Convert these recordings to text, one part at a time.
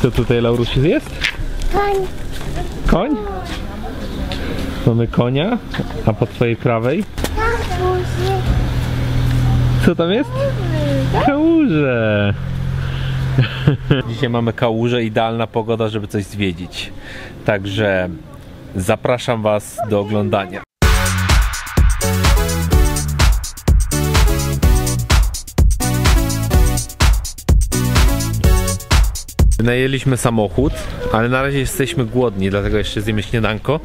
Kto tutaj Laurusiu jest? Koń. Koń? Mamy konia, a po twojej prawej? Co tam jest? Kałuże! Dzisiaj mamy kałuże, idealna pogoda, żeby coś zwiedzić. Także zapraszam Was do oglądania. Najęliśmy samochód, ale na razie jesteśmy głodni, dlatego jeszcze zjemy śniadanko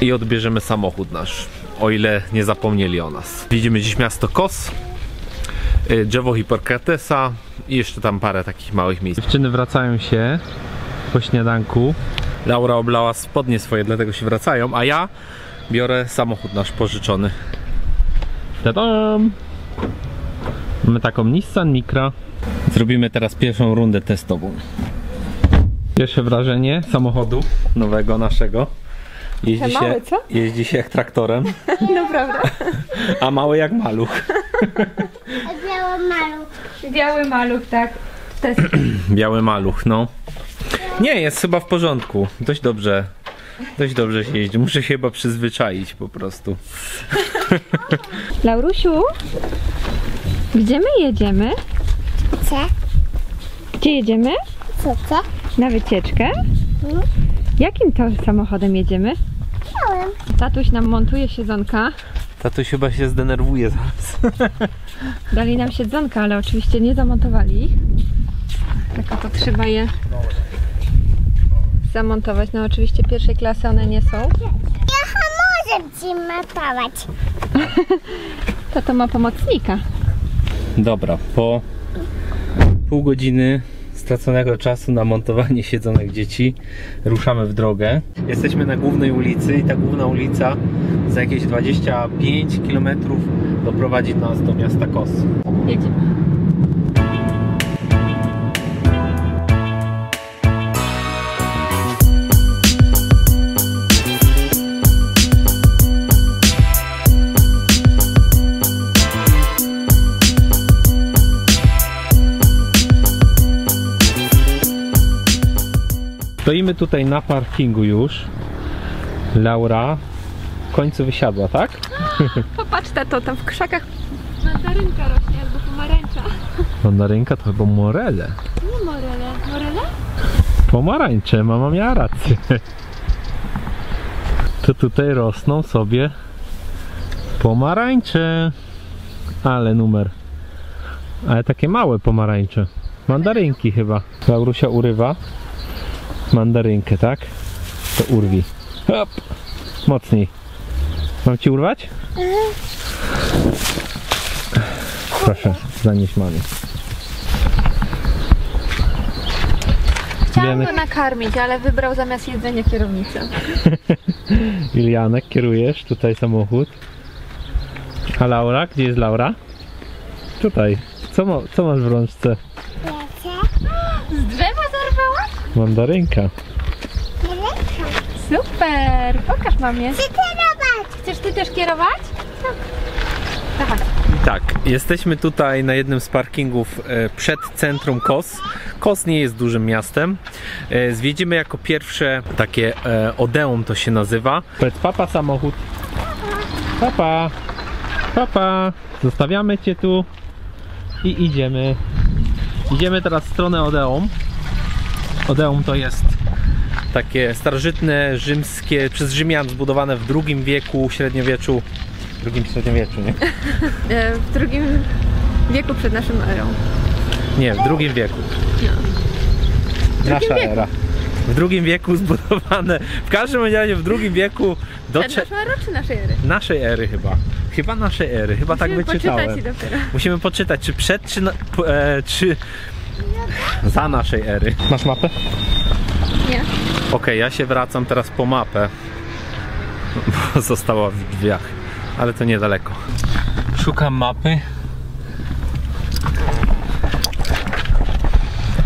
i odbierzemy samochód nasz, o ile nie zapomnieli o nas. Widzimy dziś miasto Kos, y, drzewo Hippokratesa i jeszcze tam parę takich małych miejsc. Dziewczyny wracają się po śniadanku. Laura oblała spodnie swoje, dlatego się wracają, a ja biorę samochód nasz pożyczony. Tadam! Mamy taką Nissan Micra. Zrobimy teraz pierwszą rundę testową. Pierwsze wrażenie samochodu nowego naszego. Jeździ się, mały, co? jeździ się jak traktorem, Naprawdę. a mały jak maluch. A biało maluch. Biały maluch, tak. To jest Biały maluch, no. Nie, jest chyba w porządku. Dość dobrze. Dość dobrze się jeździ. Muszę się chyba przyzwyczaić po prostu. Laurusiu, gdzie my jedziemy? Co? Gdzie jedziemy? Co? Co? Na wycieczkę? Jakim to samochodem jedziemy? Białym. Tatuś nam montuje siedzonka. Tatuś chyba się zdenerwuje zaraz. Dali nam siedzonka, ale oczywiście nie zamontowali ich. Tylko to trzeba je zamontować. No oczywiście pierwszej klasy one nie są. Ja hamulcem ci matować. Tato ma pomocnika. Dobra, po pół godziny straconego czasu na montowanie siedzonek dzieci ruszamy w drogę. Jesteśmy na głównej ulicy i ta główna ulica za jakieś 25 km doprowadzi nas do miasta Kos. Jedziemy. Stoimy tutaj na parkingu już. Laura w końcu wysiadła, tak? Popatrz tato, tam w krzakach mandarynka rośnie albo pomarańcza. Mandarynka to chyba morele. Nie morele. Morele? Pomarańcze, mama miała rację. To tutaj rosną sobie pomarańcze. Ale numer. Ale takie małe pomarańcze. Mandarynki chyba. Laurusia urywa mandarynkę, tak? To urwi. Hop! Mocniej. Mam ci urwać? Proszę, zanieś mamie. Chciałam Janek. go nakarmić, ale wybrał zamiast jedzenia kierownicę. Ilianek, kierujesz tutaj samochód. A Laura? Gdzie jest Laura? Tutaj. Co, ma, co masz w rączce? Z drzewa zarwałaś? Mandarynka. Super! Pokaż mamie. Chcę kierować. Chcesz ty też kierować? Dawaj. Tak, jesteśmy tutaj na jednym z parkingów e, przed centrum Kos. Kos nie jest dużym miastem. E, Zwiedzimy jako pierwsze takie e, Odeum to się nazywa. Powiedz papa samochód. Papa. Papa. Zostawiamy cię tu i idziemy. Idziemy teraz w stronę Odeum. Odeum to jest takie starożytne, rzymskie, przez Rzymian zbudowane w II wieku, średniowieczu. W drugim średniowieczu, nie? E, W drugim wieku przed naszą erą. Nie, w drugim wieku. Nasza wieku. era. W drugim wieku zbudowane. W każdym razie w drugim wieku do Przed naszą erą czy naszej ery? naszej ery chyba. Chyba naszej ery, chyba tak Musimy wyczytałem. poczytać. Musimy poczytać, czy przed, czy, na, e, czy za naszej ery. Masz mapę? Nie. Okej, ja się wracam teraz po mapę. Bo została w drzwiach, ale to niedaleko. Szukam mapy.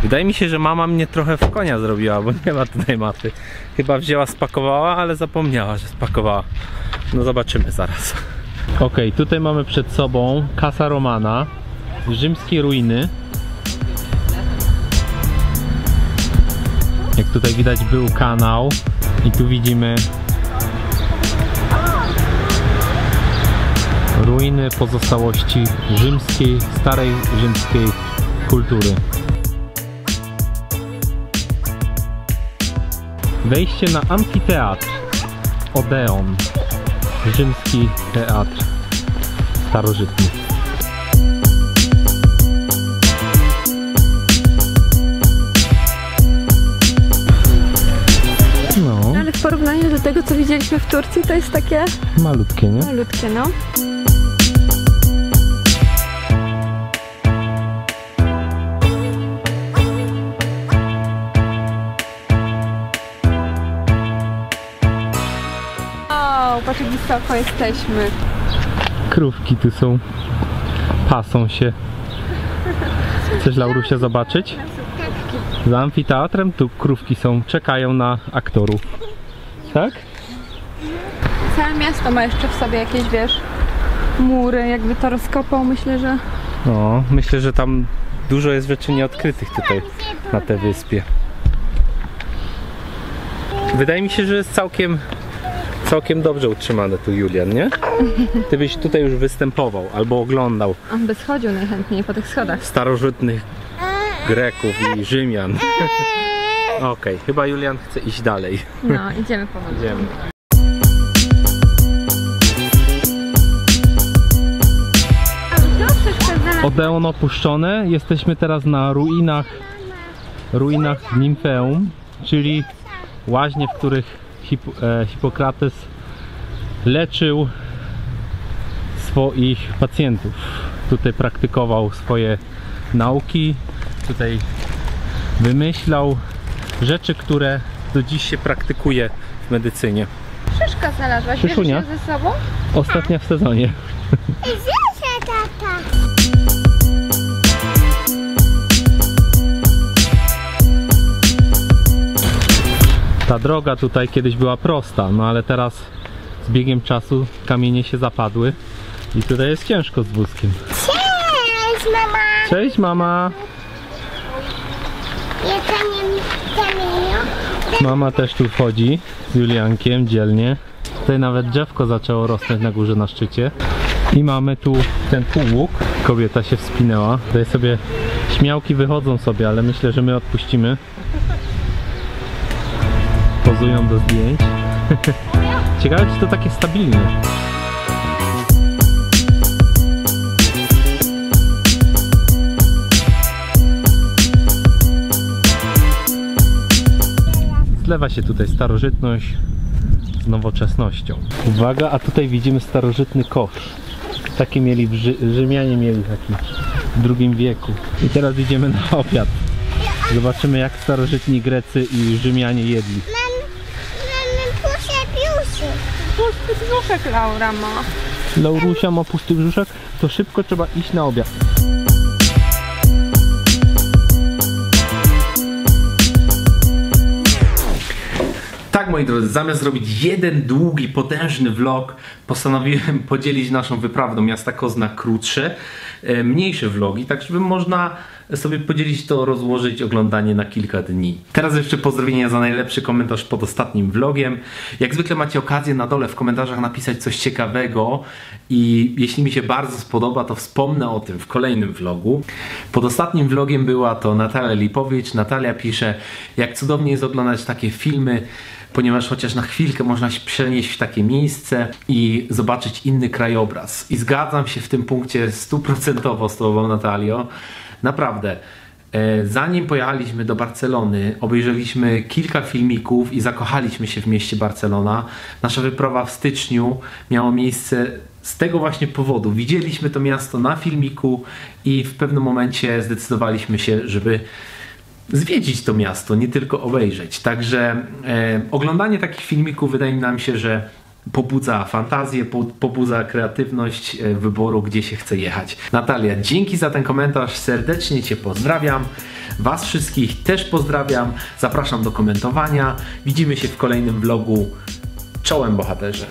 Wydaje mi się, że mama mnie trochę w konia zrobiła, bo nie ma tutaj mapy. Chyba wzięła, spakowała, ale zapomniała, że spakowała. No zobaczymy zaraz. Okej, tutaj mamy przed sobą Casa Romana, rzymskie ruiny. Jak tutaj widać był kanał i tu widzimy ruiny pozostałości rzymskiej, starej rzymskiej kultury. Wejście na amfiteatr Odeon, rzymski teatr starożytny. Do tego, co widzieliśmy w Turcji, to jest takie malutkie, nie? malutkie, no. O, patrz jak wysoko jesteśmy. Krówki tu są. Pasą się. Chcesz Laurusia zobaczyć? Za amfiteatrem tu krówki są, czekają na aktorów. Tak? Całe miasto ma jeszcze w sobie jakieś, wiesz, mury. Jakby to rozkopał, myślę, że... No, myślę, że tam dużo jest rzeczy nieodkrytych tutaj na tej wyspie. Wydaje mi się, że jest całkiem całkiem dobrze utrzymane tu Julian, nie? Ty byś tutaj już występował albo oglądał On by schodził najchętniej po tych schodach. starożytnych Greków i Rzymian. Okej, chyba Julian chce iść dalej. No, idziemy powoli. Idziemy. Odeon opuszczone. Jesteśmy teraz na ruinach ruinach Nimfeum, czyli łaźnie, w których Hip e, Hipokrates leczył swoich pacjentów. Tutaj praktykował swoje nauki, tutaj wymyślał rzeczy, które do dziś się praktykuje w medycynie. Szyszka znalazłaś, Szyszunia? bierzesz ją ze sobą? Ostatnia w sezonie. Zjeżdżę, tata. Ta droga tutaj kiedyś była prosta, no ale teraz z biegiem czasu kamienie się zapadły i tutaj jest ciężko z wózkiem. Cześć, mama. Cześć mama! Jedzeniem kamieniu. Mama też tu wchodzi z Juliankiem dzielnie. Tutaj nawet drzewko zaczęło rosnąć na górze na szczycie. I mamy tu ten półłuk. Kobieta się wspinęła. Tutaj sobie śmiałki wychodzą sobie, ale myślę, że my odpuścimy. Pozują do zdjęć. Ciekawe, czy to takie stabilne. Zlewa się tutaj starożytność z nowoczesnością. Uwaga, a tutaj widzimy starożytny kosz. Takie mieli w Rzy Rzymianie mieli taki w II wieku. I teraz idziemy na obiad. Zobaczymy jak starożytni Grecy i Rzymianie jedli. Mam, piusy. Pusty brzuszek Laura ma. Laurusia ma pusty brzuszek, to szybko trzeba iść na obiad. Moi drodzy, zamiast zrobić jeden długi, potężny vlog, postanowiłem podzielić naszą wyprawę do miasta Koz na krótsze, e, mniejsze vlogi, tak żeby można sobie podzielić to, rozłożyć oglądanie na kilka dni. Teraz jeszcze pozdrowienia za najlepszy komentarz pod ostatnim vlogiem. Jak zwykle macie okazję na dole w komentarzach napisać coś ciekawego i jeśli mi się bardzo spodoba, to wspomnę o tym w kolejnym vlogu. Pod ostatnim vlogiem była to Natalia Lipowicz. Natalia pisze, jak cudownie jest oglądać takie filmy, ponieważ chociaż na chwilkę można się przenieść w takie miejsce i zobaczyć inny krajobraz. I zgadzam się w tym punkcie stuprocentowo z Tobą, Natalio. Naprawdę. E, Zanim pojechaliśmy do Barcelony, obejrzeliśmy kilka filmików i zakochaliśmy się w mieście Barcelona. Nasza wyprawa w styczniu miała miejsce z tego właśnie powodu. Widzieliśmy to miasto na filmiku i w pewnym momencie zdecydowaliśmy się, żeby zwiedzić to miasto, nie tylko obejrzeć. Także e, oglądanie takich filmików wydaje nam się, że pobudza fantazję, po- pobudza kreatywność e, wyboru, gdzie się chce jechać. Natalia, dzięki za ten komentarz, serdecznie Cię pozdrawiam. Was wszystkich też pozdrawiam, zapraszam do komentowania. Widzimy się w kolejnym vlogu. Czołem bohaterze.